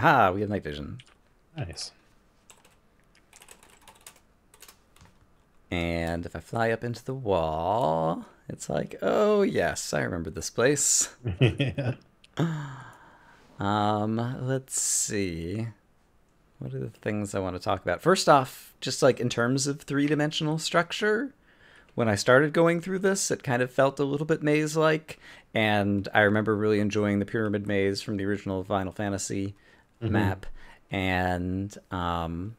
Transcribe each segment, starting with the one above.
Ah, we have night vision. Nice. And if I fly up into the wall, it's like, oh yes, I remember this place. yeah. Um, let's see. What are the things I want to talk about? First off, just like in terms of three dimensional structure, when I started going through this, it kind of felt a little bit maze like. And I remember really enjoying the pyramid maze from the original Vinyl Fantasy Mm-hmm. map. And um,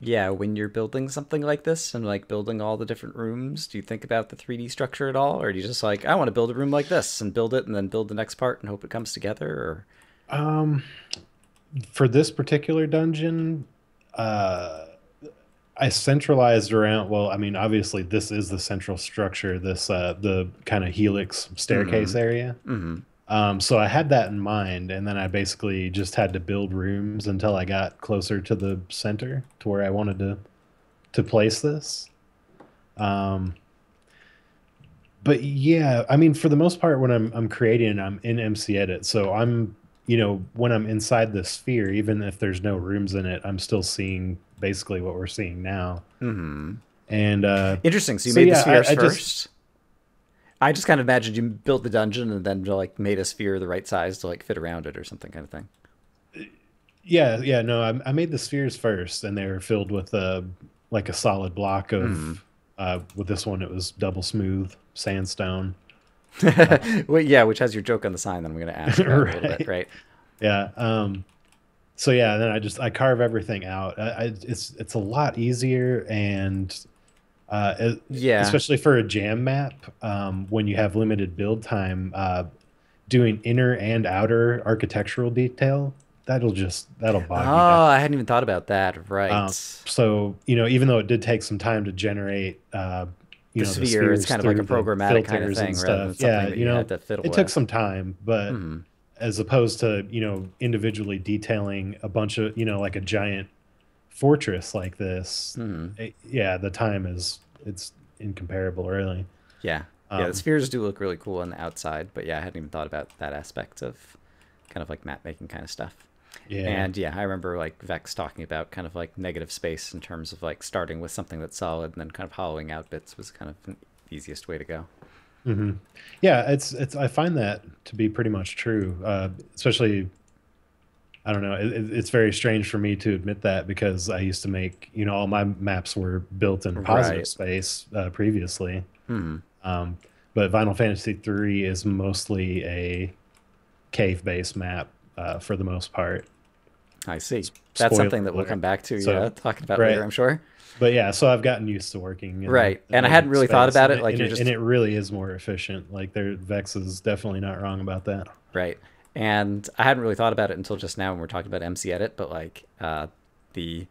yeah, when you're building something like this and like building all the different rooms, do you think about the 3D structure at all? Or do you just like, I want to build a room like this and build it and then build the next part and hope it comes together? Or Um, for this particular dungeon, uh, I centralized around. Well, I mean, obviously, this is the central structure. This uh, the kind of helix staircase area. Mhm. Um, so I had that in mind, and then I basically just had to build rooms until I got closer to the center to where I wanted to to place this. Um, but yeah, I mean, for the most part, when I'm I'm creating, I'm in MC Edit, so I'm you know when I'm inside the sphere, even if there's no rooms in it, I'm still seeing basically what we're seeing now. hmm And uh, Interesting. So you So, made yeah, the I- spheres I just- first. I just kind of imagined you built the dungeon and then like made a sphere the right size to like fit around it or something kind of thing. Yeah, yeah, no, I, I made the spheres first, and they were filled with a like a solid block of. Mhm. Uh, with this one, it was double smooth sandstone. well, yeah, which has your joke on the sign that I'm going to ask little bit, Right. right? Yeah. Um, so yeah, then I just I carve everything out. I, I, it's it's a lot easier and uh, Yeah. especially for a jam map um, when you have limited build time. Uh, doing inner and outer architectural detail that'll just that'll bog Oh, you down. I hadn't even thought about that. Right. Um, so you know, even though it did take some time to generate, uh, you the know, sphere, it's spheres kind of like a programmatic kind of thing and rather than stuff. Yeah, you know, to fiddle it with. took some time, but Mhm. as opposed to you know individually detailing a bunch of you know like a giant fortress like this, Mhm. it- yeah, the time is it's incomparable, really. Yeah. yeah, the Um, spheres do look really cool on the outside, but yeah, I hadn't even thought about that aspect of kind of like map making kind of stuff. Yeah, And yeah, I remember like Vechs talking about kind of like negative space in terms of like starting with something that's solid and then kind of hollowing out bits was kind of the easiest way to go. hmm Yeah, it's it's. I find that to be pretty much true. Uh, especially, I don't know. It, it- it's very strange for me to admit that because I used to make you know all my maps were built in positive Right. space uh, previously. Hmm. Um, but Vinyl Fantasy three is mostly a cave based map uh, for the most part. I see. That's spoiler something that we'll come back to. So- yeah, talking about right. later, I'm sure. But yeah, so I've gotten used to working. in- Right, and I hadn't really thought space, about and it, like, and you're it, just- and it really is more efficient. Like, their Vechs is definitely not wrong about that. Right. And I hadn't really thought about it until just now when we're talking about MC Edit, but like uh, the,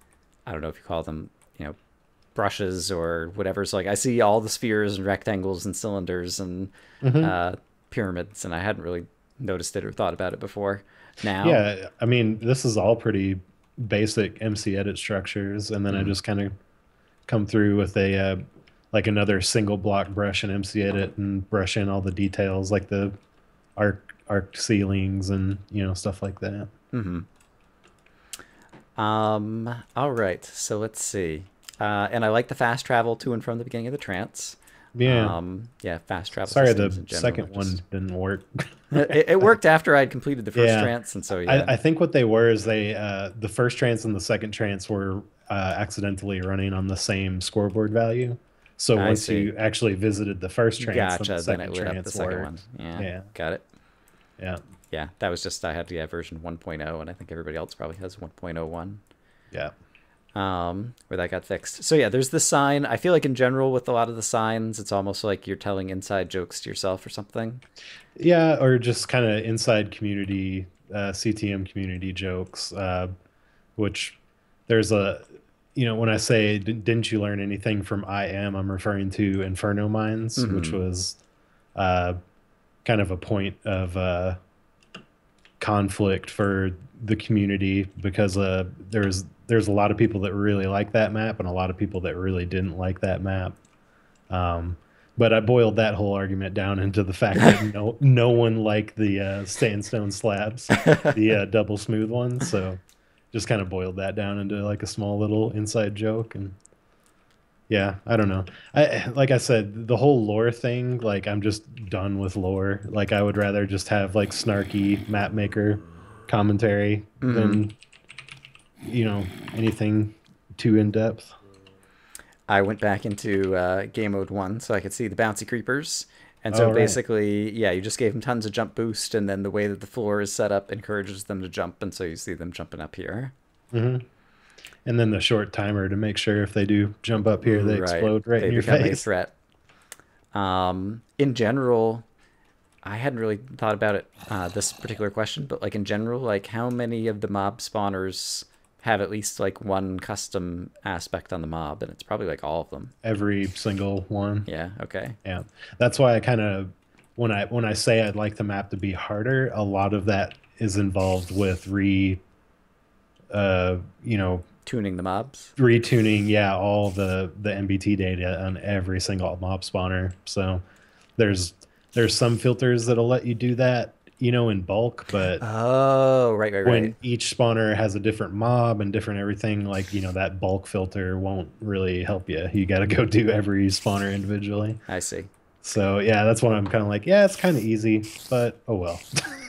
I don't know if you call them, you know, brushes or whatever. So like I see all the spheres and rectangles and cylinders and Mm-hmm. uh, pyramids, and I hadn't really noticed it or thought about it before. Now, Yeah, I mean, this is all pretty basic MC edit structures, and then Mm-hmm. I just kind of come through with a uh, like another single block brush in MC edit and brush in all the details, like the arc arc ceilings and you know stuff like that. Um. All right. So let's see. Uh, and I like the fast travel to and from the beginning of the trance. Yeah. Um. Yeah. Fast travel. Sorry, the general second are one just- didn't work. it, it worked after I'd completed the first Yeah. trance, and so yeah. I, I think what they were is they uh, the first trance and the second trance were uh, accidentally running on the same scoreboard value. So I once see. you actually visited the first trance, gotcha. then the Then second it lit up the second worked. one. Yeah. Yeah. Got it. Yeah, Yeah, that was just I had yeah version 1.0, and I think everybody else probably has 1.01, yeah. um, where that got fixed. So yeah, there's the sign. I feel like in general with a lot of the signs, it's almost like you're telling inside jokes to yourself or something. Yeah, or just kind of inside community, uh, CTM community jokes, uh, which there's a, you know, when I say, "D- didn't you learn anything from I am, I'm referring to Inferno Mines, which Mhm. was uh, kind of a point of uh, conflict for the community because uh, there's there's a lot of people that really like that map and a lot of people that really didn't like that map. Um, but I boiled that whole argument down into the fact that no no one liked the uh, sandstone slabs, the uh, double smooth ones. So just kind of boiled that down into like a small little inside joke and yeah i don't know i like i said the whole lore thing like i'm just done with lore like i would rather just have like snarky map maker commentary Mhm. than you know anything too in depth I went back into uh, game mode one so I could see the bouncy creepers. And so Oh, right. basically, yeah, you just gave them tons of jump boost, and then the way that the floor is set up encourages them to jump, and so you see them jumping up here. hmm and then the short timer to make sure if they do jump up here they explode right they in your become a face threat. Um, in general, I hadn't really thought about it uh, this particular question, but like in general, like how many of the mob spawners have at least like one custom aspect on the mob, and it's probably like all of them. every single one Yeah. Okay. Yeah, that's why I kind of when I when I say I'd like the map to be harder, a lot of that is involved with re, uh, you know, Tuning the mobs. retuning. Yeah, all the the NBT data on every single mob spawner. So there's there's some filters that'll let you do that, you know, in bulk, but. Oh, right, right, right. when each spawner has a different mob and different everything, like you know that bulk filter won't really help you. You got to go do every spawner individually. I see. So yeah, that's why I'm kind of like, yeah, it's kind of easy, but oh well.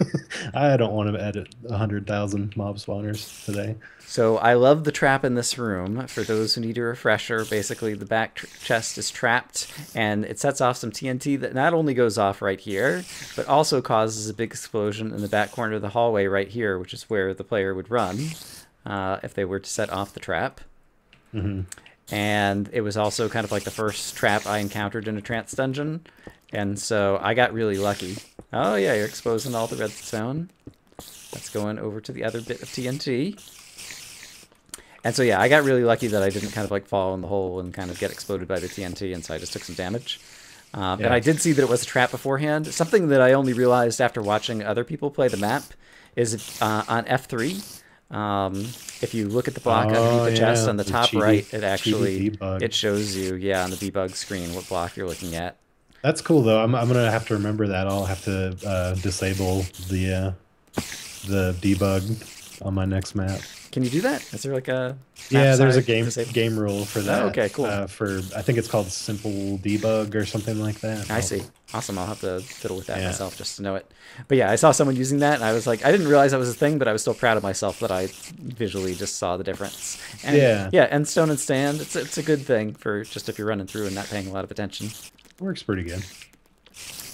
I don't want to edit hundred thousand mob spawners today. So I love the trap in this room. For those who need a refresher, basically the back tr- chest is trapped, and it sets off some TNT that not only goes off right here, but also causes a big explosion in the back corner of the hallway right here, which is where the player would run uh, if they were to set off the trap. hmm And it was also kind of like the first trap I encountered in a trance dungeon, and so I got really lucky. Oh yeah, you're exposing all the redstone. That's going over to the other bit of TNT. And so yeah, I got really lucky that I didn't kind of like fall in the hole and kind of get exploded by the TNT, and so I just took some damage. Um, Yeah. And I did see that it was a trap beforehand. Something that I only realized after watching other people play the map is uh, on F3. Um, if you look at the block underneath Oh, the chest on the the top right, it actually it shows you yeah on the debug screen what block you're looking at. That's cool though. I'm I'm gonna have to remember that. I'll have to uh, disable the uh, the debug on my next map. Can you do that? Is there like a Yeah, there's a game disable? game rule for that. okay, cool. Uh, for I think it's called simple debug or something like that. I I'll- see. Awesome. I'll have to fiddle with that Yeah. myself just to know it. But yeah, I saw someone using that, and I was like, I didn't realize that was a thing, but I was still proud of myself that I visually just saw the difference. And, Yeah. Yeah, and stone and stand. It's it's a good thing for just if you're running through and not paying a lot of attention. Works pretty good.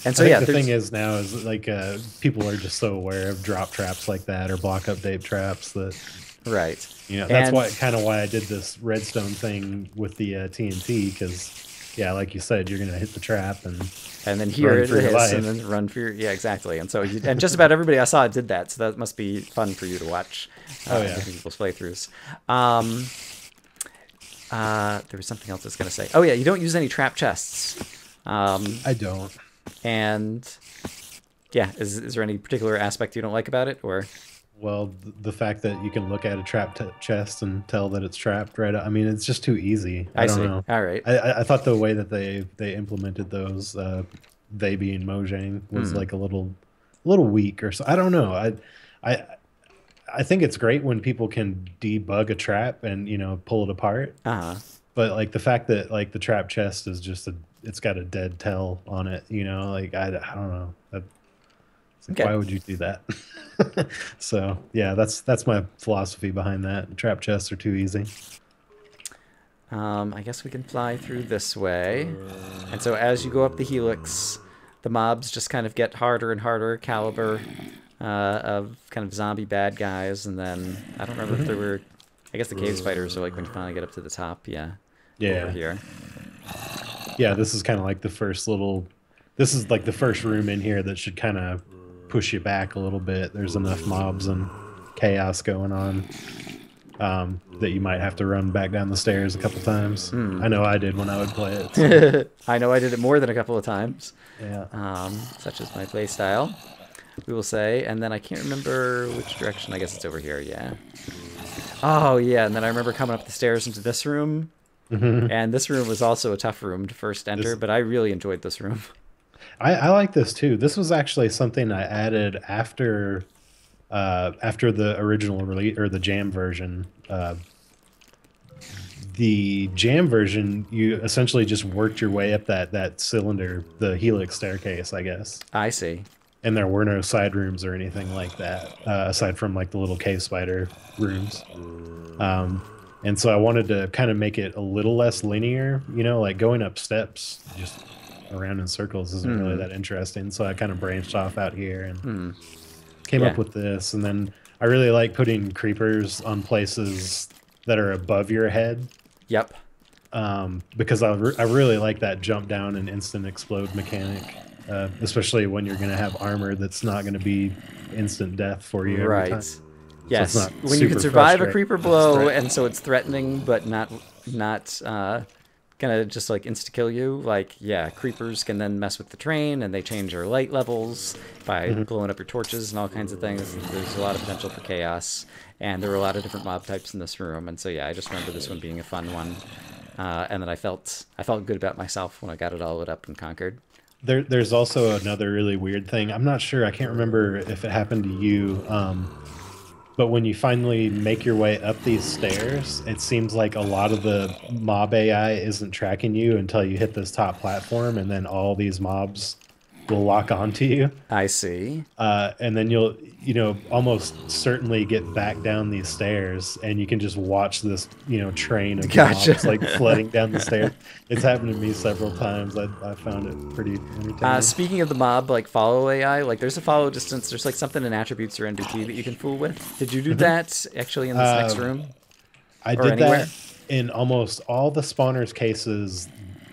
And so I think yeah, the thing is now is like uh, people are just so aware of drop traps like that or block update traps that right. you know that's And- why kind of why I did this redstone thing with the uh, TNT because yeah, like you said, you're gonna hit the trap and And then here it is, and then run for your yeah, exactly. And so you, and just about everybody I saw did that, so that must be fun for you to watch. Uh, Oh, yeah. people's playthroughs. Um, uh, there was something else I was gonna say. Oh yeah, you don't use any trap chests. Um, I don't. and yeah, is is there any particular aspect you don't like about it, or Well, th- the fact that you can look at a trapped t- chest and tell that it's trapped right. I mean, it's just too easy. I, I, don't see. know. All right. I, I- thought the way that they they implemented those, uh, they being Mojang, was Hmm. like a little, a little weak or so. I don't know. I, I, I think it's great when people can debug a trap and you know pull it apart. Uh huh. But like the fact that like the trap chest is just a, it's got a dead tell on it. You know, like I, I don't know. That, like, Okay. Why would you do that? so yeah, that's that's my philosophy behind that. Trap chests are too easy. Um, I guess we can fly through this way. And so as you go up the helix, the mobs just kind of get harder and harder caliber uh, of kind of zombie bad guys. And then I don't remember if there were. I guess the cave spiders are like when you finally get up to the top. Yeah. Yeah. Over here. Yeah, this is kind of like the first little. This is like the first room in here that should kind of push you back a little bit. There's enough mobs and chaos going on um, that you might have to run back down the stairs a couple times. Hmm. I know I did when I would play it. so, I know I did it more than a couple of times, yeah. um, such as my play style, we will say. And then I can't remember which direction. I guess it's over here. Yeah. Oh yeah, and then I remember coming up the stairs into this room, And this room was also a tough room to first enter, This- but I really enjoyed this room. I, I like this too. This was actually something I added after uh, after the original release or the jam version. Uh, the jam version, you essentially just worked your way up that that cylinder, the helix staircase, I guess. I see. And there were no side rooms or anything like that, uh, aside from like the little cave spider rooms. Um, and so I wanted to kind of make it a little less linear, you know, like going up steps just around in circles isn't really Hmm. that interesting. So I kind of branched off out here and Hmm. came Yeah. up with this. And then I really like putting creepers on places that are above your head Yep. um, because I, re- I really like that jump down and instant explode mechanic, uh, especially when you're going to have armor that's not going to be instant death for you. every Right. time. Yes. not when you can survive a creeper blow and so it's threatening but not not uh gonna just like insta kill you, like yeah, creepers can then mess with the train and they change your light levels by Mm-hmm. blowing up your torches and all kinds of things. There's a lot of potential for chaos. And there were a lot of different mob types in this room, and so yeah, I just remember this one being a fun one. Uh, and then I felt I felt good about myself when I got it all lit up and conquered. There, there's also another really weird thing. I'm not sure. I can't remember if it happened to you. Um, but when you finally make your way up these stairs, it seems like a lot of the mob AI isn't tracking you until you hit this top platform, and then all these mobs will lock onto you. I see. uh, and then you'll you know almost certainly get back down these stairs and you can just watch this you know train of Gotcha. mobs like flooding down the stairs it's happened to me several times i, I found it pretty entertaining Uh, speaking of the mob, like follow AI, like there's a follow distance. There's like something in attributes or NBT that you can fool with. Did you do that actually in this next Um, room? i or did anywhere? that in almost all the spawners cases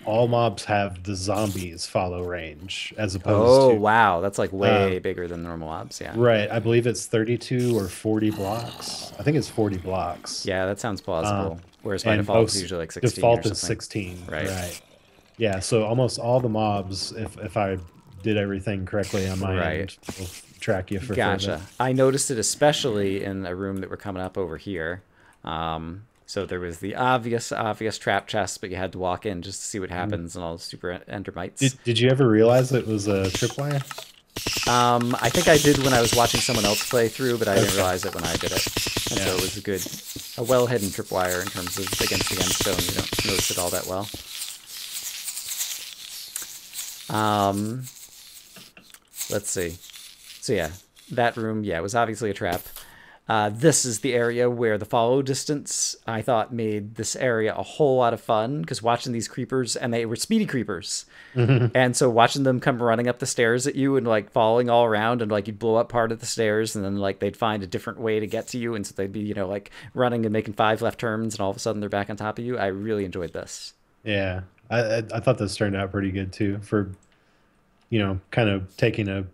all mobs have the zombies follow range as opposed Oh to wow, that's like way uh, bigger than normal mobs. Yeah. right i believe it's 32 or 40 blocks i think it's 40 blocks Yeah, that sounds plausible. Whereas by default it's usually like 16 default is 16 Right. right yeah so almost all the mobs if if i did everything correctly on my Right. end will track you for Gotcha. further. I noticed it especially in a room that we're coming up over here. Um, so there was the obvious, obvious trap chest, but you had to walk in just to see what happens and all the super endermites. did, did you ever realize it was a tripwire Um, I think I did when I was watching someone else play through, but I didn't realize it when I did it. And so it was a good, a well hidden tripwire in terms of against the gemstone. You don't notice it all that well. Um, let's see. So yeah, that room, yeah, it was obviously a trap. Uh, this is the area where the follow distance I thought made this area a whole lot of fun because watching these creepers and they were speedy creepers, and so watching them come running up the stairs at you and like following all around and like you'd blow up part of the stairs and then like they'd find a different way to get to you and so they'd be you know like running and making five left turns and all of a sudden they're back on top of you. I really enjoyed this. yeah I, I i thought this turned out pretty good too for you know kind of taking a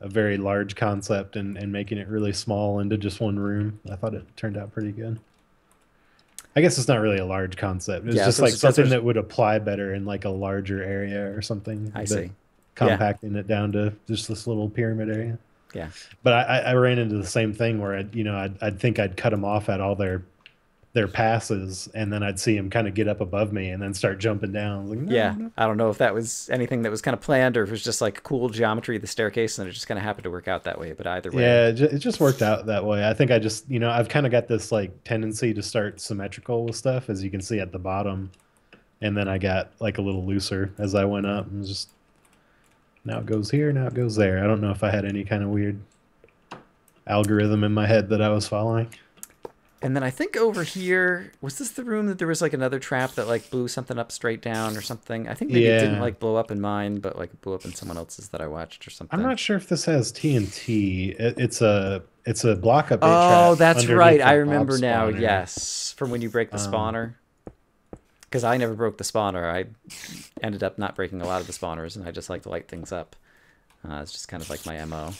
a very large concept and, and making it really small into just one room. I thought it turned out pretty good. I guess it's not really a large concept. It's Yeah, just so like something that would apply better in like a larger area or something I see. compacting it down to just this little pyramid area. Yeah. but I, I I ran into the same thing where I'd, you know, I'd, I'd think I'd cut them off at all their their passes, and then I'd see them kind of get up above me and then start jumping down. Like, no, Yeah, no. I don't know if that was anything that was kind of planned or if it was just like cool geometry of the staircase and it just kind of happened to work out that way. But either way, Yeah, it just worked out that way. I think I just, you know, I've kind of got this like tendency to start symmetrical with stuff, as you can see at the bottom, and then I got like a little looser as I went up, and just now it goes here, now it goes there. I don't know if I had any kind of weird algorithm in my head that I was following. And then I think over here was this the room that there was like another trap that like blew something up straight down or something. I think maybe it didn't like blow up in mine, but like it blew up in someone else's that I watched or something. I'm not sure if this has TNT. It, it's a it's a block up. Oh, that's right. I remember now. Yes, from when you break the Um, spawner. Because I never broke the spawner. I ended up not breaking a lot of the spawners, and I just like to light things up. Uh, it's just kind of like my mo.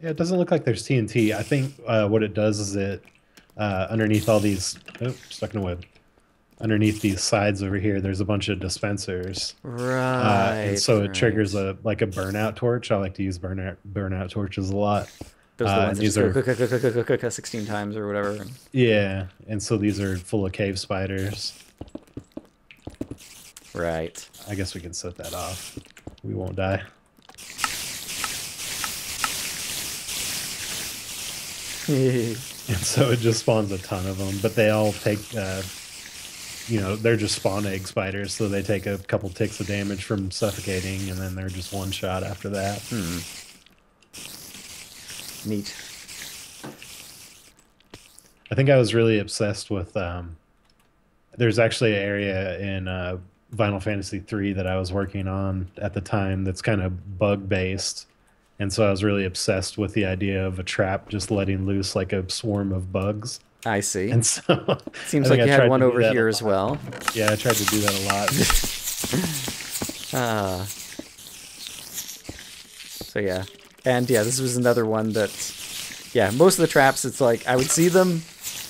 Yeah, it doesn't look like there's TNT. I think uh, what it does is it uh, underneath all these oh, stuck in a web. Underneath these sides over here, there's a bunch of dispensers, Right. uh, and so it triggers a like a burnout torch. I like to use burnout burnout torches a lot. Those are the uh, ones that these go are- click, click, click, click, click, click, click, 16 times or whatever. Yeah, and so these are full of cave spiders. Right. I guess we can set that off. We won't die. And so it just spawns a ton of them, but they all take, uh, you know, they're just spawn egg spiders, so they take a couple ticks of damage from suffocating, and then they're just one shot after that. Hmm. Neat. I think I was really obsessed with. Um, there's actually an area in uh, Vinyl Fantasy III that I was working on at the time that's kind of bug based. And so I was really obsessed with the idea of a trap just letting loose like a swarm of bugs. I see. And so Seems like you I had one over here as well. Yeah, I tried to do that a lot. Ah. So yeah, and yeah, this was another one that, yeah, most of the traps, it's like I would see them,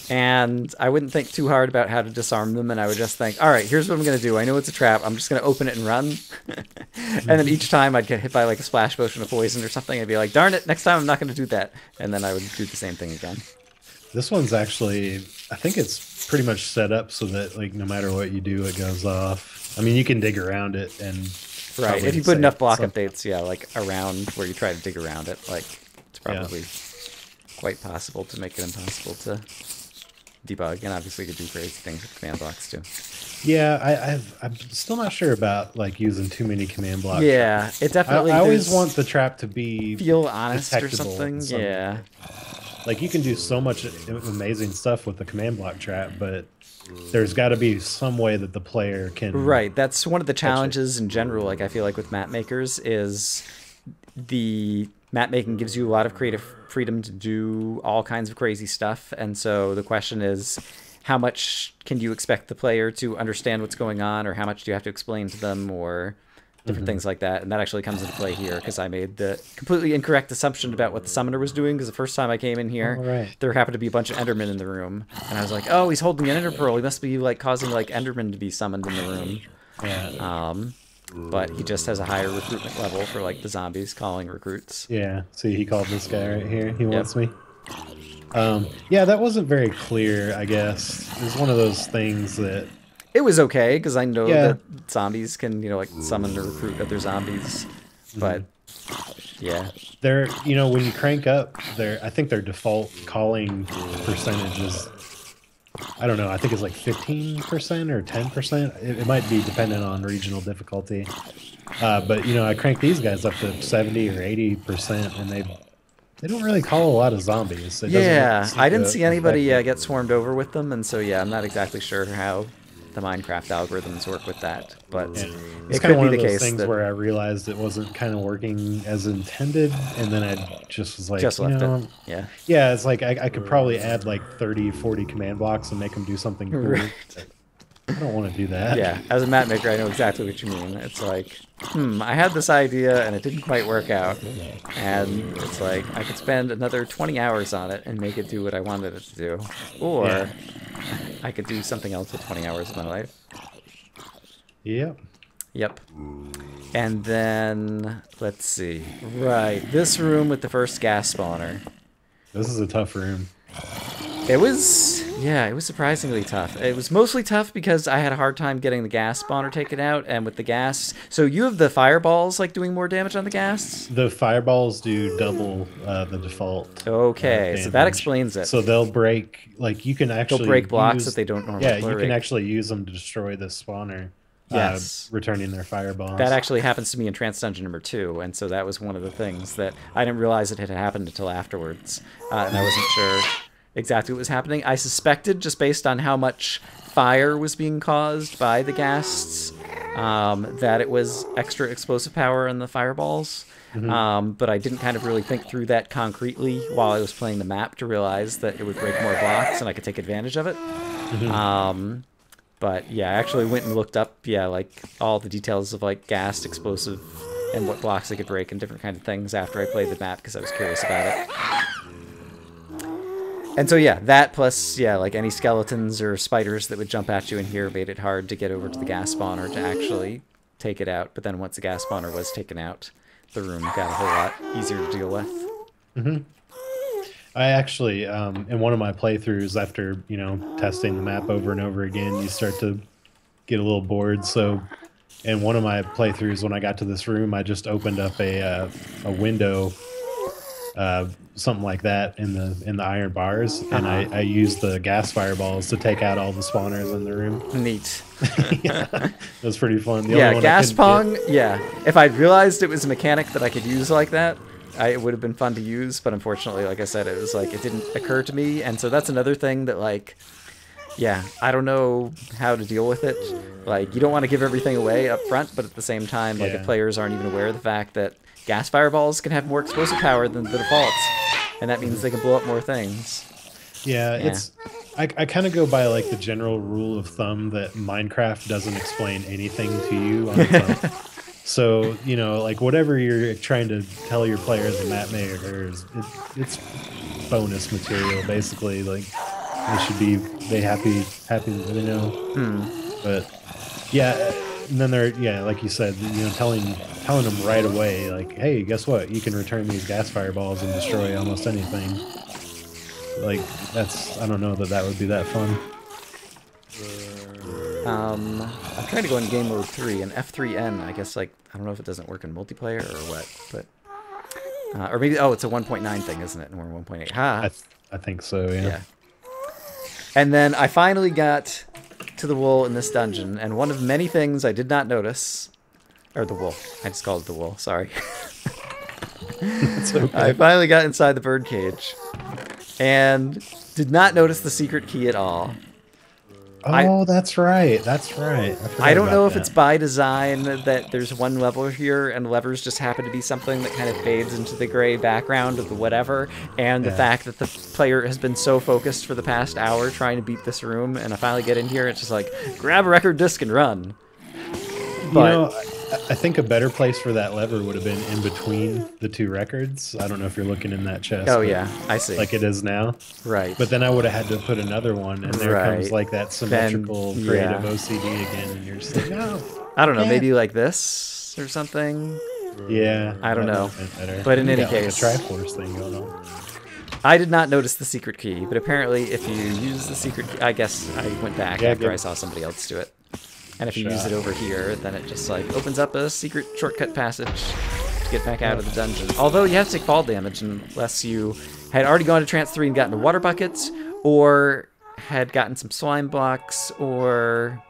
and I wouldn't think too hard about how to disarm them, and I would just think, all right, here's what I'm gonna do. I know it's a trap. I'm just gonna open it and run. and then each time I'd get hit by like a splash potion of poison or something, I'd be like, darn it, next time I'm not gonna do that, and then I would do the same thing again. this one's actually, I think it's pretty much set up so that like no matter what you do, it goes off. I mean, you can dig around it and Right. If you put enough block some- updates, yeah, like around where you try to dig around it, like it's Yeah. probably quite possible to make it impossible to debug. And obviously, you could do crazy things with command blocks too. Yeah, I, I've, I'm still not sure about like using too many command blocks. yeah, it definitely. I always want the trap to be feel honest or something. some Yeah. like you can do so much amazing stuff with the command block trap, but there's got to be some way that the player can Right. That's one of the challenges in general. Like I feel like with map makers is the map making gives you a lot of creative freedom to do all kinds of crazy stuff, and so the question is. How much can you expect the player to understand what's going on, or how much do you have to explain to them, or different things like that? And that actually comes into play here because I made the completely incorrect assumption about what the summoner was doing. Because the first time I came in here, right. there happened to be a bunch of Endermen in the room, and I was like, "Oh, he's holding an Ender Pearl. He must be like causing like Endermen to be summoned in the room." Yeah, Um, but he just has a higher recruitment level for like the zombies calling recruits. yeah. See, he called this guy right here. He wants me. Um, yeah, that wasn't very clear. I guess it was one of those things that It was okay because I know Yeah. that zombies can you know like summon or recruit other zombies, but yeah, they're you know when you crank up their I think their default calling percentage is I don't know I think it's like fifteen percent or ten percent. It, it might be dependent on regional difficulty. Uh, but you know I crank these guys up to seventy or eighty percent, and they they don't really call a lot of zombies. It yeah. I didn't see anybody uh, get swarmed over with them, and so yeah, I'm not exactly sure how the Minecraft algorithms work with that, but it. it It's kind of one of the those things that where I realized it wasn't kind of working as intended, and then I just was like, just you know, it. Yeah. Yeah, it's like I, I could probably add like 30, 40 command blocks and make them do something cool. Right. I don't want to do that. Yeah, as a map maker, I know exactly what you mean. It's like, hmm, I had this idea and it didn't quite work out, and it's like I could spend another 20 hours on it and make it do what I wanted it to do, or Yeah. I could do something else with 20 hours of my life. Yep. Yep. And then let's see. Right, this room with the first ghast spawner. This is a tough room. It was, yeah, it was surprisingly tough. It was mostly tough because I had a hard time getting the ghast spawner taken out, and with the ghast, so you have the fireballs like doing more damage on the ghast. The fireballs do double uh, the default. Okay, uh, so that explains it. So they'll break, like you can actually They'll break blocks use- that they don't normally Yeah, you can actually use them to destroy the spawner. Yes. Uh, returning their fireballs. That actually happens to me in Trance Dungeon number two, and so that was one of the things that I didn't realize it had happened until afterwards, uh, and I wasn't sure exactly what was happening. I suspected just based on how much fire was being caused by the ghasts um, that it was extra explosive power in the fireballs. Um, but I didn't kind of really think through that concretely while I was playing the map to realize that it would break more blocks and I could take advantage of it. Um, but yeah, I actually went and looked up, yeah, like all the details of like ghast, explosive, and what blocks they could break and different kind of things after I played the map because I was curious about it. And so yeah, that plus yeah, like any skeletons or spiders that would jump at you in here made it hard to get over to the ghast spawner to actually take it out. But then once the ghast spawner was taken out, the room got a whole lot easier to deal with. I actually, um, in one of my playthroughs, after you know testing the map over and over again, you start to get a little bored. So in one of my playthroughs when I got to this room, I just opened up a uh, a window, uh, something like that in the in the iron bars, and I. I used the ghast fireballs to take out all the spawners in the room. Neat. yeah, it was pretty fun. The yeah, ghast pong. Yeah, if I'd realized it was a mechanic that I could use like that, I, it would have been fun to use. But unfortunately, like I said, it was like it didn't occur to me, and so that's another thing that like, yeah, I don't know how to deal with it. Like, you don't want to give everything away up front, but at the same time, like, Yeah. if players aren't even aware of the fact that ghast fireballs can have more explosive power than the defaults, and that means they can blow up more things. Yeah, Yeah. it's I, I kind of go by like the general rule of thumb that Minecraft doesn't explain anything to you on its own. so you know, like whatever you're trying to tell your players in map maker is it, it's bonus material basically. Like they should be they happy happy that they know. Hmm. But yeah, and then they're yeah, like you said, you know, telling telling them right away, like, hey, guess what? You can return these ghast fireballs and destroy almost anything. Like that's I don't know that that would be that fun. Um, I'm trying to go in game mode three and F3N. I guess like I don't know if it doesn't work in multiplayer or what, but uh, or maybe oh, it's a 1.9 thing, isn't it? And we're 1.8. Ha. I th- I think so. Yeah. yeah. And then I finally got to the wool in this dungeon, and one of many things I did not notice, or the wool. I just called it the wool. Sorry. Okay. I finally got inside the bird cage, and did not notice the secret key at all. I- oh, that's right. That's right. forgot I don't know if that. it's by design that there's one level here and levers just happen to be something that kind of fades into the gray background of the whatever, and the fact that the player has been so focused for the past hour trying to beat this room, and I finally get in here, it's just like grab a record disc and run. You But know, I, think a better place for that lever would have been in between the two records. I don't know if you're looking in that chest. oh yeah, I see. like it is now. right. But then I would have had to put another one, and there Right. comes like that symmetrical Then, creative yeah. OCD again, and you're just like, no. I don't know, maybe like this or something. Yeah, I don't know. would've been better. But in You any got, like, case- a Triforce thing going on. I did not notice the secret key, but apparently if you use the secret key, I guess I went back Yeah, after give- I saw somebody else do it. And if you use Shot. it over here, then it just like opens up a secret shortcut passage to get back out of the dungeon. Although you have to take fall damage unless you had already gone to trance 3 and gotten the water buckets, or had gotten some slime blocks, or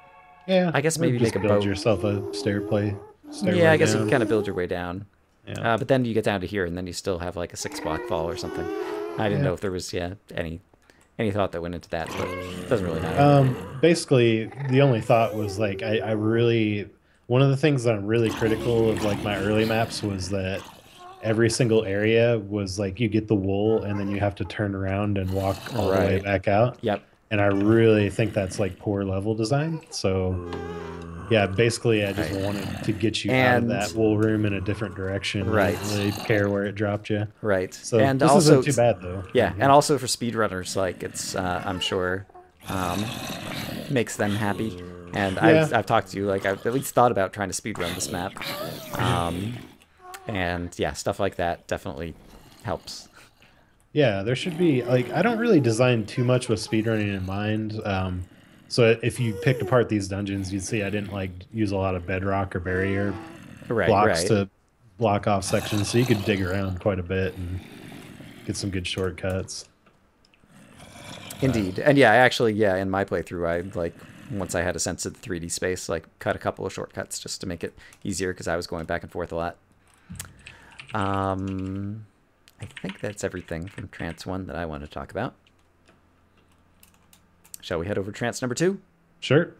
Yeah, I guess maybe just make a build boat. yourself a stair play. yeah, I guess you can kind of build your way down. Yeah. Uh, but then you get down to here, and then you still have like a six block fall or something. I didn't Yeah. know if there was yeah any any thought that went into that, but it doesn't really matter. Um, basically, the only thought was like I, I really one of the things that I'm really critical of like my early maps was that every single area was like you get the wool and then you have to turn around and walk all the way back out. Yep. And I really think that's like poor level design. So yeah, basically I just Right. wanted to get you out of that wool room in a different direction. I Right. didn't really care where it dropped you. Right. So and this also isn't too bad though. Yeah, and also for speedrunners, like it's uh, I'm sure um, makes them happy. And Yeah. I've, I've talked to you, like I've at least thought about trying to speedrun this map. Um, and yeah, stuff like that definitely helps. Yeah, there should be like I don't really design too much with speedrunning in mind. Um, so if you picked apart these dungeons, you'd see I didn't like use a lot of bedrock or barrier Right, blocks right. to block off sections, so you could dig around quite a bit and get some good shortcuts. Indeed. And yeah, I actually, yeah, in my playthrough, I like once I had a sense of the 3D space, like cut a couple of shortcuts just to make it easier because I was going back and forth a lot. Um, I think that's everything from Trance 1 that I want to talk about. Shall we head over to Trance number 2? Sure.